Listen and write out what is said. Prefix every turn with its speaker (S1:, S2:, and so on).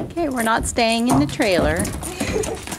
S1: Okay, we're not staying in the trailer.